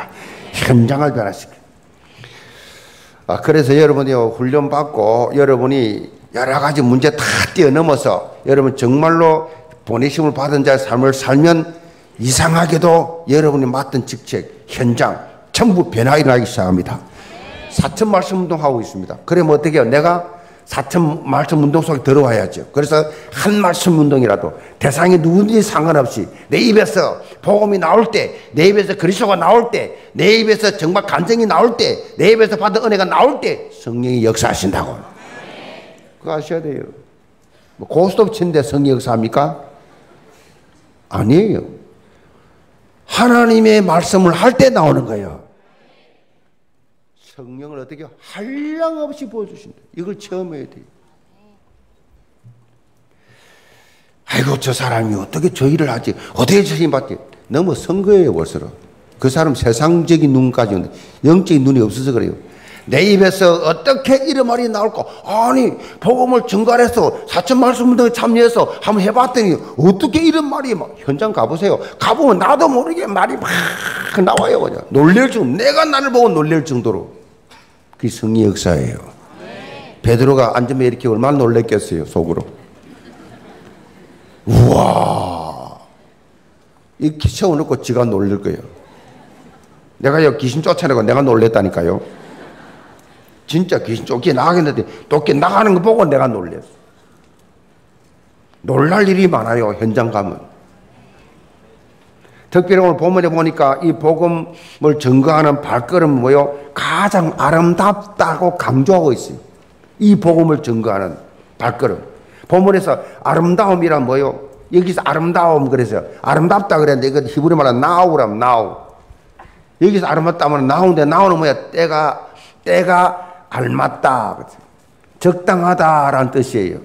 현장을 변화시킵니다. 아, 그래서 여러분이요, 훈련받고 여러분이 여러 가지 문제 다 뛰어넘어서 여러분 정말로 보내심을 받은 자의 삶을 살면 이상하게도 여러분이 맡은 직책, 현장, 전부 변화 일어나기 시작합니다. 사천 말씀 운동하고 있습니다. 그러면 어떻게 해요? 내가 사천 말씀 운동 속에 들어와야죠. 그래서 한 말씀 운동이라도 대상이 누군지 상관없이 내 입에서 복음이 나올 때, 내 입에서 그리스도가 나올 때, 내 입에서 정말 간증이 나올 때, 내 입에서 받은 은혜가 나올 때 성령이 역사하신다고. 그거 아셔야 돼요. 뭐 고스톱 치는데 성령 역사합니까? 아니에요. 하나님의 말씀을 할 때 나오는 거예요. 성령을 어떻게 한량 없이 보여주신다. 이걸 체험해야 돼요. 아이고 저 사람이 어떻게 저 일을 하지? 어떻게 저힘 받지? 너무 선거예요 벌써. 그 사람 세상적인 눈까지 영적인 눈이 없어서 그래요. 내 입에서 어떻게 이런 말이 나올까? 아니, 복음을 증가해서 사천 말씀 운동에 참여해서 한번 해봤더니 어떻게 이런 말이 막 현장 가보세요. 가보면 나도 모르게 말이 막 나와요. 그냥. 놀랄 정도. 내가 나를 보고 놀랄 정도로. 그게 성리 역사예요. 베드로가 앉으면 이렇게 얼마나 놀랬겠어요, 속으로. 우와. 이렇게 세워놓고 지가 놀랄 거예요. 내가 여 귀신 쫓아내고 내가 놀랬다니까요. 진짜 귀신 쫓기 나가겠는데 쫓기 나가는 거 보고 내가 놀랬어. 놀랄 일이 많아요, 현장 가면. 특별히 오늘 본문에 보니까 이 복음을 증거하는 발걸음 뭐요? 가장 아름답다고 강조하고 있어요. 이 복음을 증거하는 발걸음. 본문에서 아름다움이란 뭐요? 여기서 아름다움 그래서 아름답다 그랬는데 이거 히브리 말로 나우람 나우. 여기서 아름답다면 나우인데 나우는 뭐야? 때가 때가 알맞다. 적당하다라는 뜻이에요.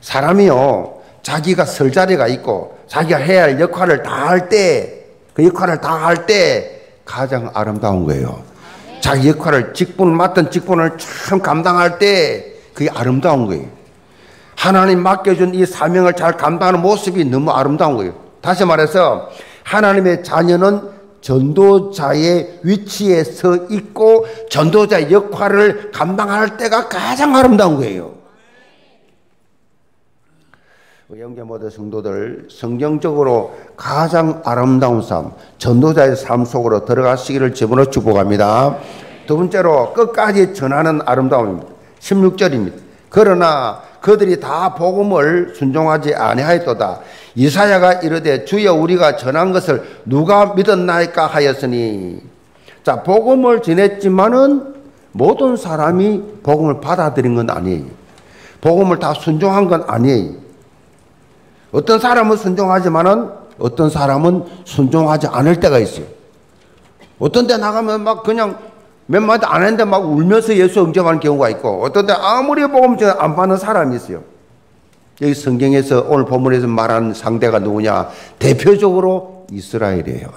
사람이요, 자기가 설 자리가 있고, 자기가 해야 할 역할을 다 할 때, 그 역할을 다 할 때, 가장 아름다운 거예요. 자기 역할을, 직분을 맡은 직분을 참 감당할 때, 그게 아름다운 거예요. 하나님 맡겨준 이 사명을 잘 감당하는 모습이 너무 아름다운 거예요. 다시 말해서, 하나님의 자녀는 전도자의 위치에 서 있고 전도자의 역할을 감당할 때가 가장 아름다운 거예요. 영계 모든 성도들 성경적으로 가장 아름다운 삶, 전도자의 삶 속으로 들어가시기를 집으로 축복합니다. 두 번째로 끝까지 전하는 아름다움입니다. 16절입니다. 그러나 그들이 다 복음을 순종하지 아니하였도다. 이사야가 이르되 주여 우리가 전한 것을 누가 믿었나이까 하였으니 자 복음을 전했지만은 모든 사람이 복음을 받아들인 건 아니에요. 복음을 다 순종한 건 아니에요. 어떤 사람은 순종하지만은 어떤 사람은 순종하지 않을 때가 있어요. 어떤 데 나가면 막 그냥 몇 마디 안 했는데 막 울면서 예수 응접하는 경우가 있고 어떤 데 아무리 복음 안 받는 사람이 있어요. 여기 성경에서 오늘 본문에서 말하는 상대가 누구냐? 대표적으로 이스라엘이에요.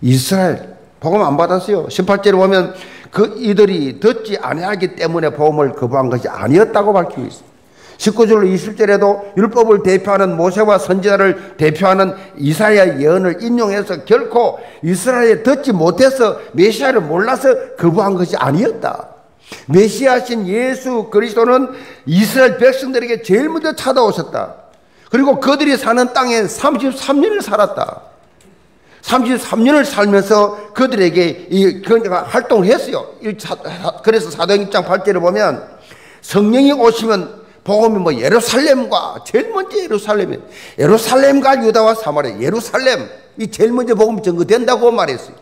이스라엘 복음 안 받았어요. 18절에 보면 그 이들이 듣지 아니하기 때문에 복음을 거부한 것이 아니었다고 밝히고 있습니다. 19절로 20절에도 율법을 대표하는 모세와 선지자를 대표하는 이사야 예언을 인용해서 결코 이스라엘에 듣지 못해서 메시아를 몰라서 거부한 것이 아니었다. 메시아신 예수 그리스도는 이스라엘 백성들에게 제일 먼저 찾아오셨다. 그리고 그들이 사는 땅에 33년을 살았다. 33년을 살면서 그들에게 이 활동을 했어요. 그래서 사도행전 8절을 보면 성령이 오시면 복음이 뭐 예루살렘과 제일 먼저 예루살렘이 예루살렘과 유다와 사마리아 예루살렘 이 제일 먼저 복음이 전거된다고 말했어요.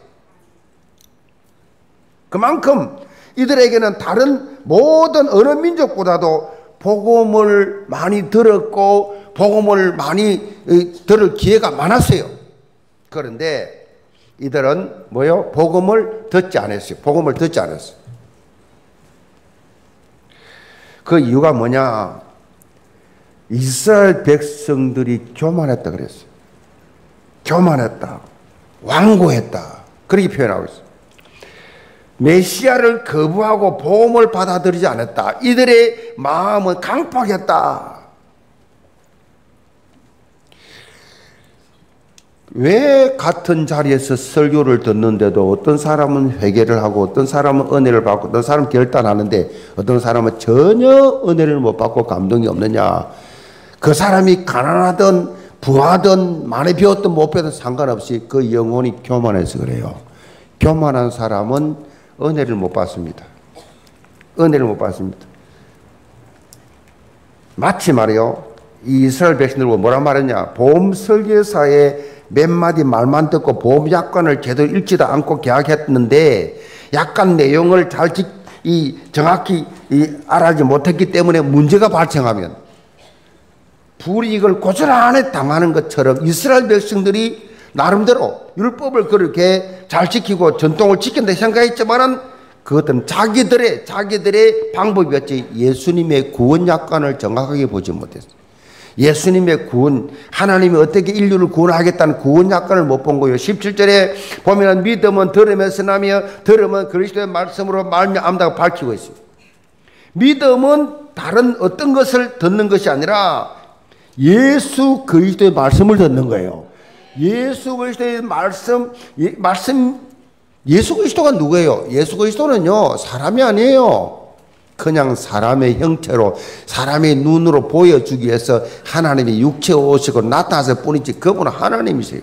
그만큼 이들에게는 다른 모든 어느 민족보다도 복음을 많이 들었고 복음을 많이 들을 기회가 많았어요. 그런데 이들은 뭐요? 복음을 듣지 않았어요. 복음을 듣지 않았어요. 그 이유가 뭐냐? 이스라엘 백성들이 교만했다 그랬어요. 교만했다. 완고했다. 그렇게 표현하고 있어요. 메시아를 거부하고 보험을 받아들이지 않았다. 이들의 마음은 강팍했다. 왜 같은 자리에서 설교를 듣는데도 어떤 사람은 회개를 하고 어떤 사람은 은혜를 받고 어떤 사람은 결단하는데 어떤 사람은 전혀 은혜를 못 받고 감동이 없느냐. 그 사람이 가난하든 부하든 많이 배웠든 못 배웠든 상관없이 그 영혼이 교만해서 그래요. 교만한 사람은 은혜를 못 받습니다. 은혜를 못 받습니다. 마치 말이요. 이스라엘 백성들 뭐라 말했냐. 보험 설계사의 몇 마디 말만 듣고 보험 약관을 제대로 읽지도 않고 계약했는데 약간 내용을 잘 지, 이 정확히 이 알아지 못했기 때문에 문제가 발생하면 불이익을 고스란히 당하는 것처럼 이스라엘 백성들이 나름대로 율법을 그렇게 잘 지키고 전통을 지킨다 생각했지만은 그것은 자기들의 자기들의 방법이었지 예수님의 구원 약관을 정확하게 보지 못했어요. 예수님의 구원, 하나님이 어떻게 인류를 구원하겠다는 구원 약관을 못 본 거예요. 17절에 보면 믿음은 들으면서 나며 들으면 그리스도의 말씀으로 말미암다고 밝히고 있습니다. 믿음은 다른 어떤 것을 듣는 것이 아니라 예수 그리스도의 말씀을 듣는 거예요. 예수 그리스도의 말씀, 예, 말씀, 예수 그리스도가 누구예요? 예수 그리스도는요, 사람이 아니에요. 그냥 사람의 형태로 사람의 눈으로 보여주기 위해서 하나님이 육체 오시고 나타나서 뿐이지 그분은 하나님이세요.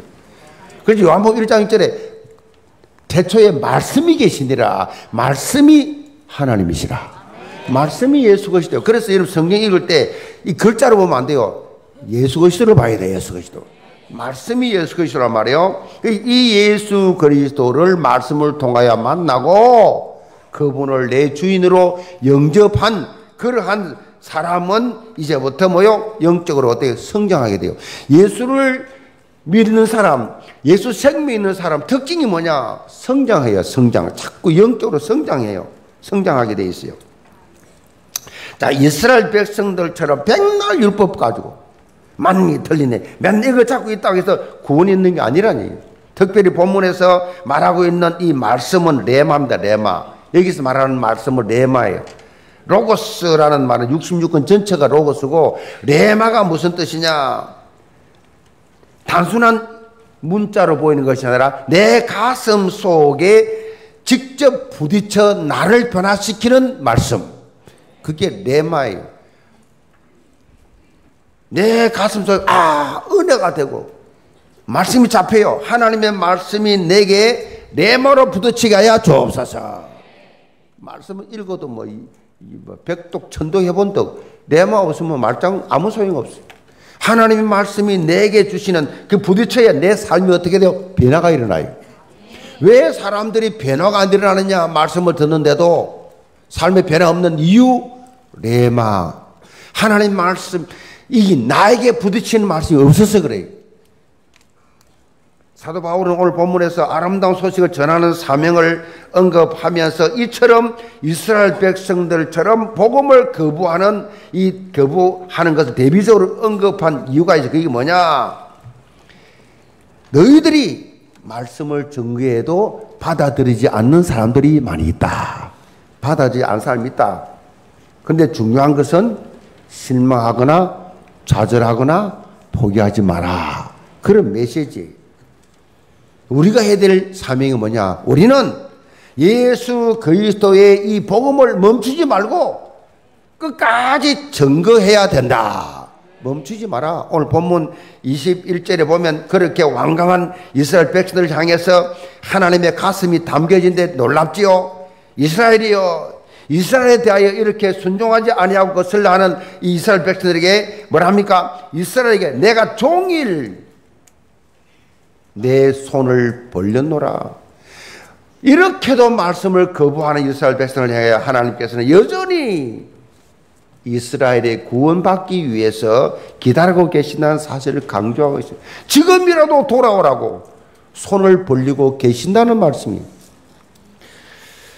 그래서 요한복음 1장 1절에 태초에 말씀이 계시니라 말씀이 하나님이시라. 말씀이 예수 그리스도. 그래서 여러분 성경 읽을 때 이 글자로 보면 안 돼요. 예수 그리스도를 봐야 돼 예수 그리스도. 말씀이 예수 그리스도란 말이에요. 이 예수 그리스도를 말씀을 통하여 만나고 그분을 내 주인으로 영접한 그러한 사람은 이제부터 뭐요? 영적으로 어떻게 성장하게 돼요. 예수를 믿는 사람, 예수 생명 있는 사람 특징이 뭐냐? 성장해요, 성장. 자꾸 영적으로 성장해요. 성장하게 돼 있어요. 자, 이스라엘 백성들처럼 백날 율법 가지고 만이 틀리네. 맨 이거 잡고 있다고 해서 구원 있는 게 아니라니. 특별히 본문에서 말하고 있는 이 말씀은 레마입니다, 레마. 여기서 말하는 말씀은 레마예요. 로고스라는 말은 66권 전체가 로고스고 레마가 무슨 뜻이냐? 단순한 문자로 보이는 것이 아니라 내 가슴 속에 직접 부딪혀 나를 변화시키는 말씀. 그게 레마예요. 내 가슴 속에 아 은혜가 되고 말씀이 잡혀요. 하나님의 말씀이 내게 레마로 부딪히게 하여 주옵소서. 말씀을 읽어도 뭐, 이, 뭐 백독 천독 해본 덕 내마 없으면 말장 아무 소용 없어요. 하나님의 말씀이 내게 주시는 그 부딪혀야 내 삶이 어떻게 돼요? 변화가 일어나요. 왜 사람들이 변화가 안 일어나느냐? 말씀을 듣는데도 삶에 변화 없는 이유? 레마. 하나님 말씀, 이 나에게 부딪히는 말씀이 없어서 그래요. 사도 바울은 오늘 본문에서 아름다운 소식을 전하는 사명을 언급하면서 이처럼 이스라엘 백성들처럼 복음을 거부하는 이 거부하는 것을 대비적으로 언급한 이유가 있어. 그게 뭐냐? 너희들이 말씀을 증거해도 받아들이지 않는 사람들이 많이 있다. 받아들이지 않는 사람이 있다. 근데 중요한 것은 실망하거나 좌절하거나 포기하지 마라. 그런 메시지. 우리가 해야 될 사명이 뭐냐? 우리는 예수 그리스도의 이 복음을 멈추지 말고 끝까지 증거해야 된다. 멈추지 마라. 오늘 본문 21절에 보면 그렇게 완강한 이스라엘 백성들을 향해서 하나님의 가슴이 담겨진데 놀랍지요. 이스라엘이여 이스라엘에 대하여 이렇게 순종하지 아니하고 것을 하는 이스라엘 백성들에게 뭐랍니까? 이스라엘에게 내가 종일 내 손을 벌렸노라. 이렇게도 말씀을 거부하는 이스라엘 백성을 향해 하나님께서는 여전히 이스라엘의 구원받기 위해서 기다리고 계신다는 사실을 강조하고 있어요. 지금이라도 돌아오라고 손을 벌리고 계신다는 말씀입니다.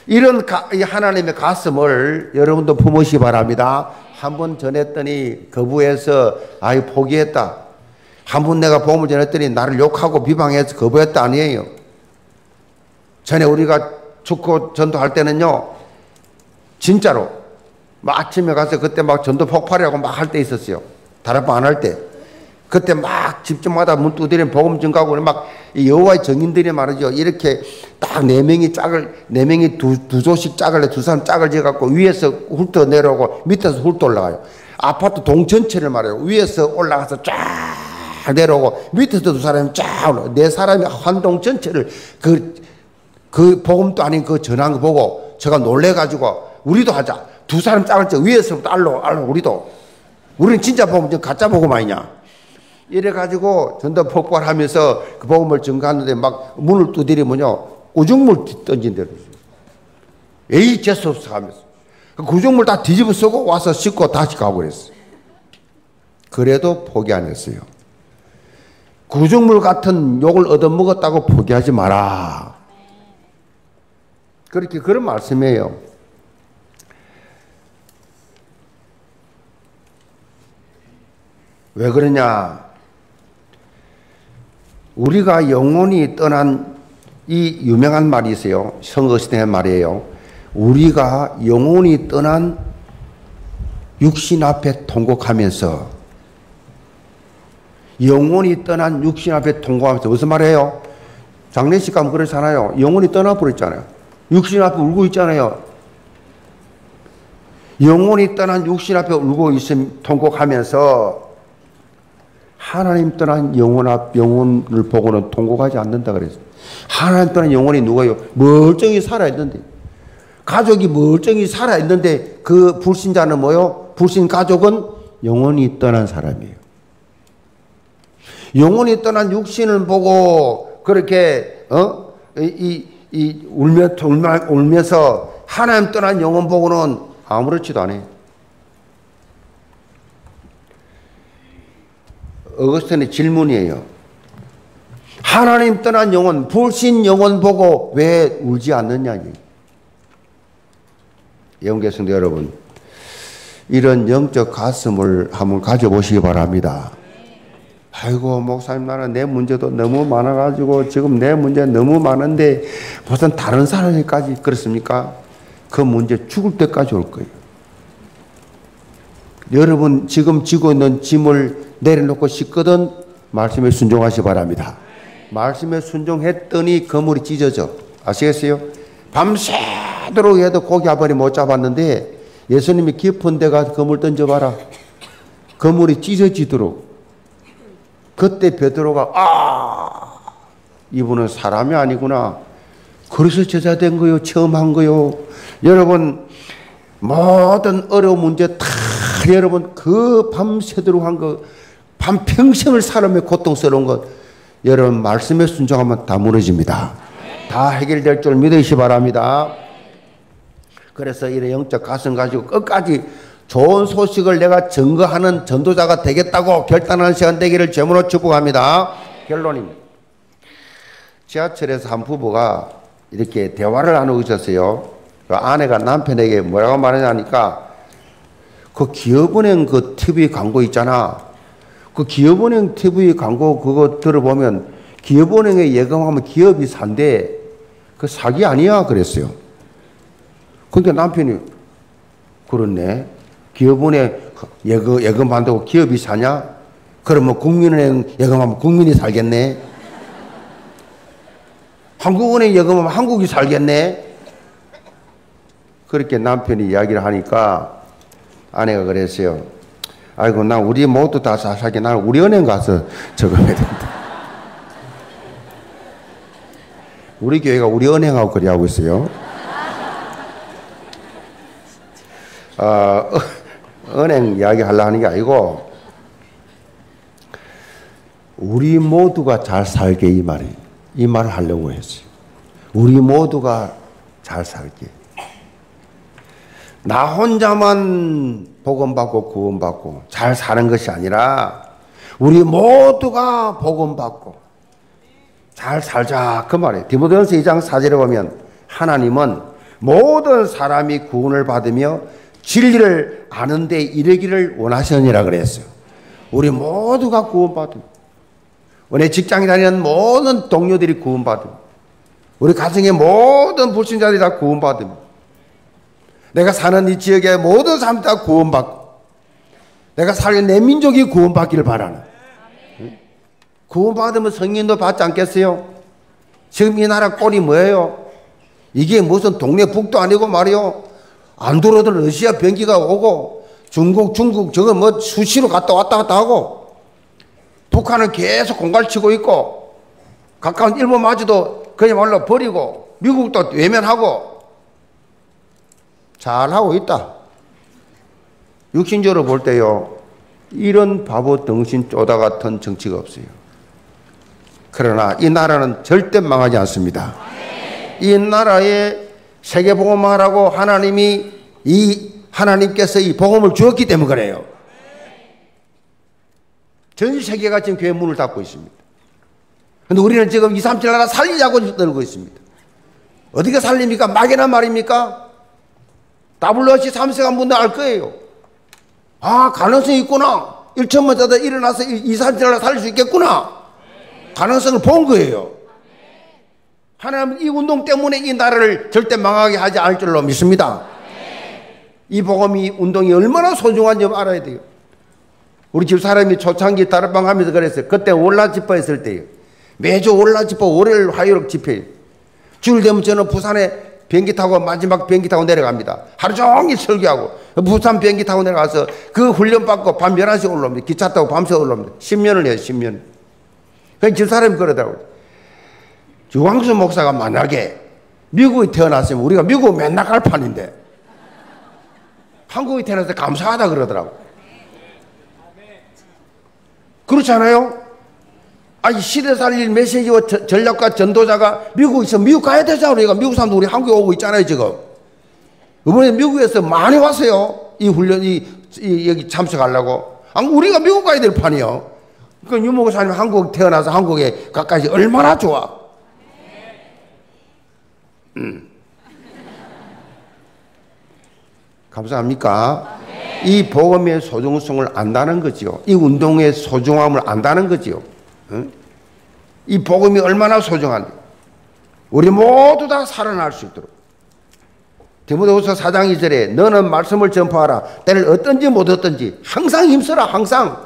이런 하나님의 가슴을 여러분도 품으시 바랍니다. 한 번 전했더니 거부해서 아이 포기했다. 한 번 내가 보험을 전했더니 나를 욕하고 비방해서 거부했다 아니에요. 전에 우리가 축구 전도할 때는요. 진짜로 아침에 가서 그때 막 전도 폭발이라고 막 할 때 있었어요. 다락방 안 할 때. 그때 막 집집마다 문 두드리면 복음 증가하고 막 여호와의 정인들이 말이죠. 이렇게 딱 네 명이 짝을 네 명이 두, 두 조씩 짝을 두 사람 짝을 지어 갖고 위에서 훑어 내려오고 밑에서 훑어 올라가요. 아파트 동 전체를 말해요. 위에서 올라가서 쫙 내려오고 밑에서 두 사람이 쫙. 네 사람이 환동 전체를 그 그 복음도 아닌 그 전한 거 보고 제가 놀래 가지고 우리도 하자. 두 사람 짝을 져 위에서부터 알로 알로 우리도 우리는 진짜 복음 가짜 복음 아니냐? 이래가지고 전도 폭발하면서 그 복음을 증가하는데 막 문을 두드리면요. 우중물 던진대로. 에이, 재수 없어 하면서. 그 구중물 다 뒤집어 쓰고 와서 씻고 다시 그랬어. 그래도 포기 안 했어요. 구중물 같은 욕을 얻어먹었다고 포기하지 마라. 그렇게 그런 말씀이에요. 왜 그러냐? 우리가 영원히 떠난 이 유명한 말이 있어요. 성거시대의 말이에요. 우리가 영원히 떠난 육신 앞에 통곡하면서 영원히 떠난 육신 앞에 통곡하면서 무슨 말이에요? 장례식 가면 그렇잖아요. 영원히 떠나버렸잖아요. 육신 앞에 울고 있잖아요. 영원히 떠난 육신 앞에 울고 있음 통곡하면서 하나님 떠난 영혼 앞 영혼을 보고는 통곡하지 않는다 그랬어요. 하나님 떠난 영혼이 누가요? 멀쩡히 살아 있는데 가족이 멀쩡히 살아 있는데 그 불신자는 뭐요? 불신 가족은 영혼이 떠난 사람이에요. 영혼이 떠난 육신을 보고 그렇게 어 이 이 울며 울면서 하나님 떠난 영혼 보고는 아무렇지도 않아요. 어거스틴의 질문이에요. 하나님 떠난 영혼, 불신 영혼 보고 왜 울지 않느냐. 영계성도 여러분, 이런 영적 가슴을 한번 가져보시기 바랍니다. 아이고, 목사님, 나는 내 문제도 너무 많아가지고 지금 내 문제 너무 많은데 무슨 다른 사람이까지 그렇습니까? 그 문제 죽을 때까지 올 거예요. 여러분 지금 지고 있는 짐을 내려놓고 씻거든 말씀에 순종하시 바랍니다. 말씀에 순종했더니 거물이 찢어져. 아시겠어요? 밤새도록 해도 고기 한 마리 못 잡았는데 예수님이 깊은 데가 거물 던져봐라. 거물이 찢어지도록. 그때 베드로가 아 이분은 사람이 아니구나. 그래서 제자 된 거요. 처음 한 거요. 여러분 모든 어려운 문제 다 여러분 그 밤새도록 한거 반평생을 사람의 고통스러운 것 여러분 말씀에 순종하면 다 무너집니다. 다 해결될 줄 믿으시 바랍니다. 그래서 이래 영적 가슴 가지고 끝까지 좋은 소식을 내가 증거하는 전도자가 되겠다고 결단하는 시간 되기를 제문으로 축복합니다. 결론입니다. 지하철에서 한 부부가 이렇게 대화를 나누고 있었어요. 그 아내가 남편에게 뭐라고 말하냐니까 그 기업은행 그 TV 광고 있잖아. 그 기업은행 TV 광고 그거 들어보면 기업은행에 예금하면 기업이 산대. 그 사기 아니야 그랬어요. 그러니까 남편이 그렇네. 기업은행 예금, 예금 한다고 기업이 사냐? 그러면 국민은행 예금하면 국민이 살겠네? 한국은행 예금하면 한국이 살겠네? 그렇게 남편이 이야기를 하니까 아내가 그랬어요. 아이고, 나 우리 모두 다 살게. 나는 우리 은행 가서 저금해야 된다. 우리 교회가 우리 은행하고 그리 하고 있어요. 어, 은행 이야기 하려 하는 게 아니고, 우리 모두가 잘 살게 이 말이, 이 말을 하려고 했어요. 우리 모두가 잘 살게. 나 혼자만 복음받고 구원받고 잘 사는 것이 아니라 우리 모두가 복음받고 잘 살자 그 말이에요. 디모데전서 2장 4절에 보면 하나님은 모든 사람이 구원을 받으며 진리를 아는데 이르기를 원하시느니라 그랬어요. 우리 모두가 구원받음. 우리 직장에 다니는 모든 동료들이 구원받음. 우리 가정의 모든 불신자들이 다 구원받음. 내가 사는 이 지역의 모든 사람들 다 구원받고 내가 살는 내 민족이 구원받기를 바라는 구원받으면 성인도 받지 않겠어요? 지금 이 나라 꼴이 뭐예요? 이게 무슨 동네 북도 아니고 말이요. 안 들어도 러시아 병기가 오고 중국, 중국 저거 뭐 수시로 갔다 왔다 갔다 하고 북한은 계속 공갈 치고 있고 가까운 일본마저도 그야말로 버리고 미국도 외면하고 잘하고 있다. 육신적으로 볼 때요. 이런 바보 덩신 쪼다 같은 정치가 없어요. 그러나 이 나라는 절대 망하지 않습니다. 이 나라에 세계 복음화라고 하나님이 이 하나님께서 이 복음을 주었기 때문에 그래요. 전 세계가 지금 교회 문을 닫고 있습니다. 근데 우리는 지금 2, 3, 7 나라 살리자고 떨고 있습니다. 어디가 살립니까? 막연한 말입니까? WRC 3세가 분들 알 거예요. 아, 가능성이 있구나. 1천만 자다 일어나서 2, 3, 7 나라 살릴 수 있겠구나. 가능성을 본 거예요. 하나님은 이 운동 때문에 이 나라를 절대 망하게 하지 않을 줄로 믿습니다. 이 복음이 운동이 얼마나 소중한지 알아야 돼요. 우리 집 사람이 초창기 다락방 하면서 그랬어요. 그때 올라 집회 했을 때요. 매주 올라 집회, 월요일, 화요일 집회. 주일 되면 저는 부산에 비행기 타고 마지막 비행기 타고 내려갑니다. 하루 종일 설교하고 부산 비행기 타고 내려가서 그 훈련 받고 밤 11시 올라옵니다. 기차 타고 밤새 올라옵니다. 10년을 해요, 10년. 그집 사람이 그러더라고요. 주광수 목사가 만약에 미국에 태어났으면 우리가 미국 맨날 갈 판인데 한국에 태어나서 감사하다 그러더라고. 그렇지 않아요? 아니 시대 살릴 메시지와 전략과 전도자가 미국에서 미국 가야 되잖아. 우리가 미국 사람도 우리 한국에 오고 있잖아요 지금. 이번에 미국에서 많이 왔어요. 이 훈련 이 이, 여기 참석하려고. 아니 우리가 미국 가야 될 판이요. 그 유목사님 한국 태어나서 한국에 가까이 얼마나 좋아 음. 감사합니까? 이 복음의 소중성을 안다는 거지요. 이 운동의 소중함을 안다는 거지요. 이 복음이 얼마나 소중한데 우리 모두 다 살아날 수 있도록 디모데후서 4장 2절에 너는 말씀을 전파하라 때를 어떤지 못 어떤지 항상 힘써라 항상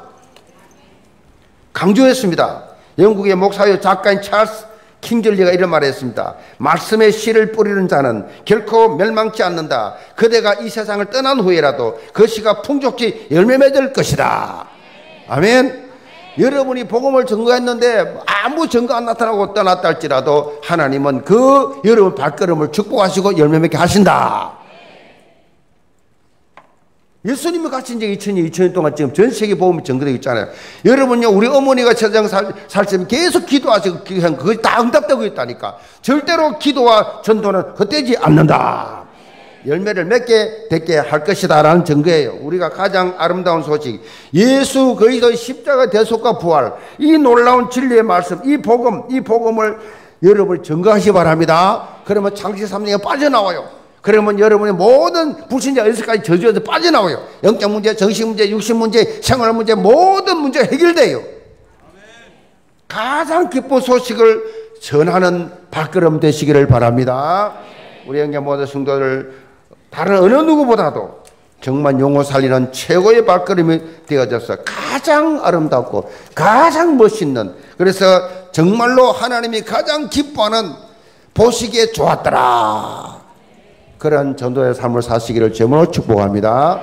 강조했습니다. 영국의 목사요 작가인 찰스 킹절리가 이런 말을 했습니다. 말씀의 씨를 뿌리는 자는 결코 멸망치 않는다. 그대가 이 세상을 떠난 후에라도 그 씨가 풍족히 열매 맺을 것이다. 아멘. 여러분이 복음을 증거했는데 아무 증거 안 나타나고 떠났다 할지라도 하나님은 그 여러분 발걸음을 축복하시고 열매 맺게 하신다. 예수님이 같이 이제 2000년, 2000년 동안 지금 전 세계 복음이 전거되고 있잖아요. 여러분요, 우리 어머니가 세상 살, 살때 계속 기도하시고, 그게 다 응답되고 있다니까. 절대로 기도와 전도는 헛되지 않는다. 열매를 맺게 되게 할 것이다 라는 증거예요. 우리가 가장 아름다운 소식. 예수 그리스도의 십자가 대속과 부활. 이 놀라운 진리의 말씀, 이 복음, 이 복음을 여러분 증거하시 바랍니다. 그러면 창시 3장에 빠져나와요. 그러면 여러분의 모든 불신자 연습까지 저주에서 빠져나와요. 영적 문제, 정신 문제, 육신 문제, 생활 문제, 모든 문제 해결돼요. 가장 기쁜 소식을 전하는 발걸음 되시기를 바랍니다. 우리 영계 모든 성도를 다른 어느 누구보다도 정말 용어 살리는 최고의 발걸음이 되어져서 가장 아름답고 가장 멋있는 그래서 정말로 하나님이 가장 기뻐하는 보시기에 좋았더라. 그런 전도의 삶을 사시기를 제물로 축복합니다.